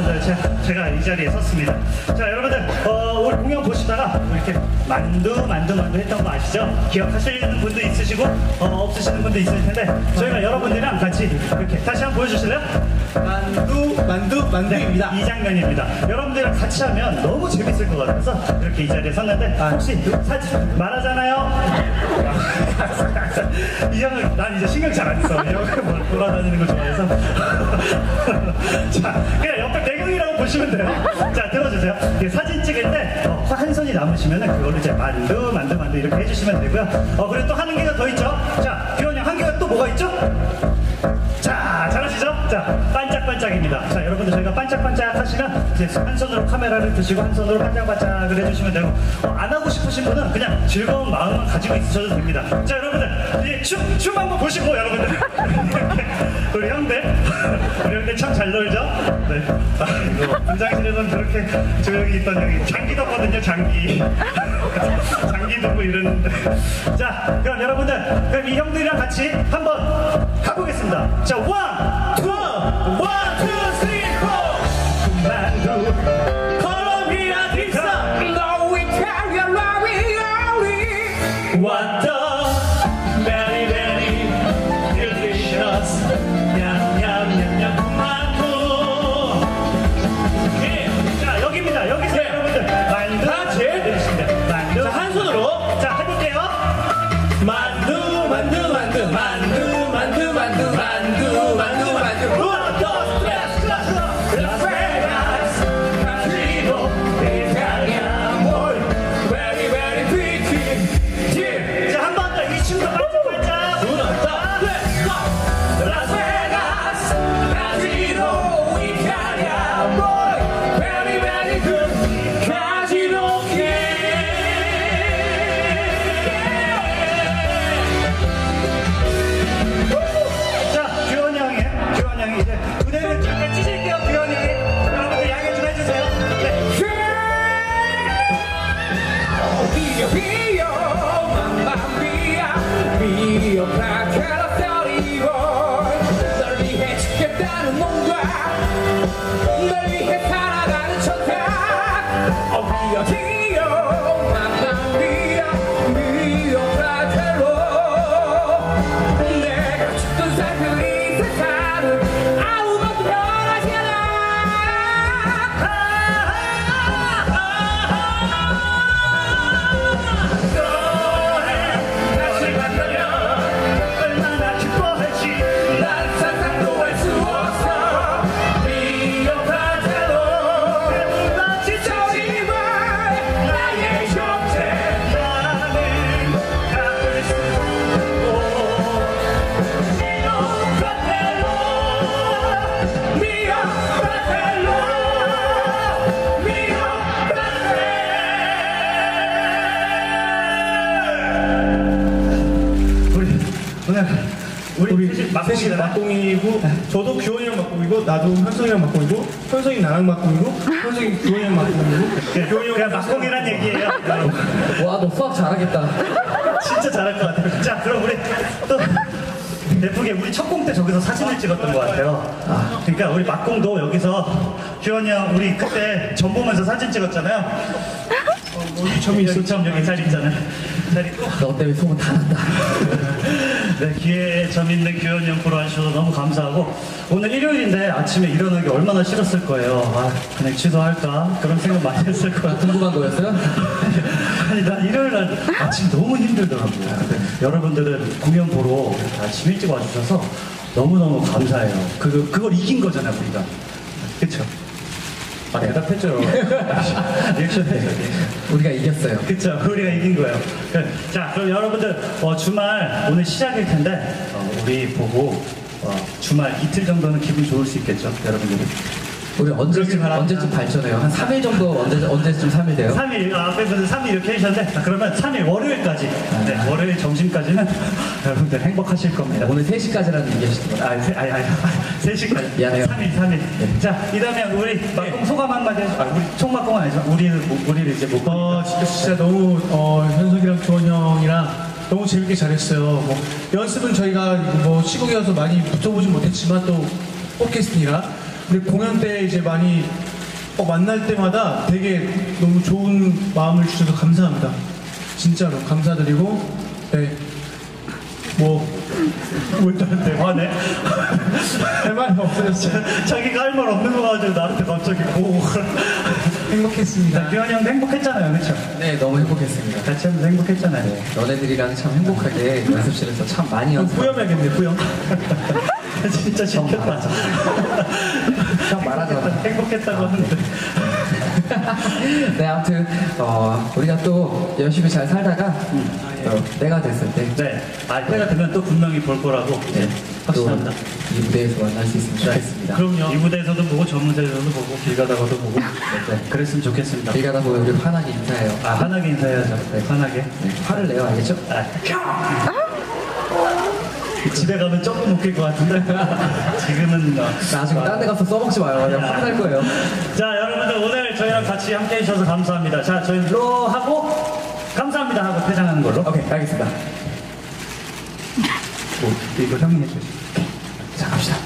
여러분들, 제- 제가 이 자리에 섰습니다. 자, 여러분들, 어, 우리 공연 보시다가 이렇게 만두, 만두, 만두 했던 거 아시죠? 기억하시는 분도 있으시고, 어, 없으시는 분도 있을 텐데, 저희가 여러분들이랑 같이 이렇게 다시 한번 보여주실래요? 만두 만두 만두입니다. 이 장면입니다. 여러분들이랑 같이 하면 너무 재밌을 것 같아서 이렇게 이 자리에 섰는데 혹시 사진 말하잖아요. 이 형은 난 이제 신경 잘 안 써. 이 형은 뭐 돌아다니는 거 좋아해서. 자, 그냥 옆에 보시면 돼요. 자, 들어주세요. 사진 찍을 때한 손이 남으시면 그거를 이제 만두, 만두, 만두 이렇게 해주시면 되고요. 어, 그리고 또 하는 개가 더 있죠. 자, 형한 개가 또 뭐가 있죠? 자, 잘하시죠? 자, 반짝반짝입니다. 자, 여러분들 저희가 반짝반짝 하시면 이제 한 손으로 카메라를 드시고 한 손으로 반짝반짝을 해주시면 되고 어, 안 하고 싶으신 분은 그냥 즐거운 마음만 가지고 있으셔도 됩니다. 자, 여러분들 이제 춤, 춤 한번 보시고 여러분들 우리 형들 우리 형들 참 잘 놀죠? 네. 아, 이거 분장실에는 저렇게 조용히 있던 형이 장기도거든요, 장기. 장기 두고 이러는데. 자, 그럼 여러분들 그럼 이 형들이랑 같이 한번 가보겠습니다. 자, one, two, one, two, Maybe 셋이. 막공이고 저도 규원이랑 막공이고 나도 현성이랑 막공이고 현성이 나랑 막공이고 현성이 규원이랑 막공이고 규원이 형 그냥 막공이란 얘기예요. 와, 너 수학 잘하겠다. 진짜 잘할 것 같아요. 자, 그럼 우리 또 예쁘게 우리 첫 공 때 저기서 사진을 찍었던 것 같아요. 아, 그러니까 우리 막공도 여기서 규현이 형 우리 그때 전 보면서 사진 찍었잖아요. 어, 우리 점이 여기 있잖아요. 잘 있고. 너 때문에 소문 다 난다. 네, 기회에 점 있는 규현이 형 보러 와주셔서 너무 감사하고 오늘 일요일인데 아침에 일어나기 얼마나 싫었을 거예요. 아, 그냥 취소할까? 그런 생각 많이 했을 거야. 궁금한 거였어요? 아니 난 일요일 날 아침 너무 힘들더라고요. 여러분들은 공연 보러 아침 일찍 와주셔서 너무너무 감사해요. 그, 그걸 이긴 거잖아요, 우리가. 그쵸? 아, 대답했죠. 리액션 해줘. 우리가 이겼어요. 그쵸? 우리가 이긴 거예요. 그, 자, 그럼 여러분들, 어, 주말 오늘 시작일 텐데, 어, 우리 보고, 어, 주말 이틀 정도는 기분 좋을 수 있겠죠, 여러분들이. 우리 언제쯤, 언제쯤 발전해요? 한 3일 정도, 언제, 언제쯤 3일 돼요? 3일, 아, 앞에 분은 3일 이렇게 해주셨는데, 아, 그러면 3일 월요일까지, 네, 월요일 점심까지는 여러분들 행복하실 겁니다. 오늘 3시까지라는 얘기하시는 거예요. 아, 세, 아니, 아니, 3시까지. 미안해요. 3일, 3일. 자, 이 다음에 우리 막공 소감 한마디 해줘. 아, 우리 총막공은 아니죠. 우리는, 뭐- 우리를 이제 못 어. 진짜 진짜 너무 어 현석이랑 주원 형이랑 너무 재밌게 잘했어요. 뭐 연습은 저희가 뭐 시국이어서 많이 붙여보진 못했지만 또 오케스트라 근데 공연 때 이제 많이 어, 만날 때마다 되게 너무 좋은 마음을 주셔서 감사합니다. 진짜로 감사드리고 네. 뭐 뭘또한테 화내? 할 말이 없어졌어요. 자기가 할 말 없는 거 가지고 나한테 갑자기 보고. 행복했습니다. 규현이 형도 행복했잖아요, 그쵸? 네, 너무 행복했습니다. 같이 하면서 행복했잖아요. 너네들이랑 참 행복하게 연습실에서 참 많이 연습. 후렴해야겠네 후렴. 진짜 시켰다. 형 말하잖아. 행복했다고 하는데. 네, 아무튼 어, 우리가 또 열심히 잘 살다가 어, 때가 됐을 때 네. 아, 때가 되면 또 분명히 볼 거라고. 네. 또 확신합니다. 이 무대에서 만날 수 있으면 좋겠습니다. 그럼요. 이 무대에서도 보고 저 무대에서도 보고 길 가다가도 보고. 네. 그랬으면 좋겠습니다. 길 가다 보면 우리 환하게 인사해요. 아, 환하게 인사해야죠. 네, 환하게. 네, 화를 내요, 알겠죠? 아, 집에 가면 조금 웃길 것 같은데. 지금은. 어, 나중에 딴 데 가서 써먹지 마요. 그냥 화날 거예요. 자, 여러분들 오늘 저희랑 같이 함께 해주셔서 감사합니다. 자, 저희 로 하고 감사합니다 하고 퇴장하는 걸로. 오케이, 알겠습니다. 뭐, 이거 형이 해주세요. 자, 갑시다.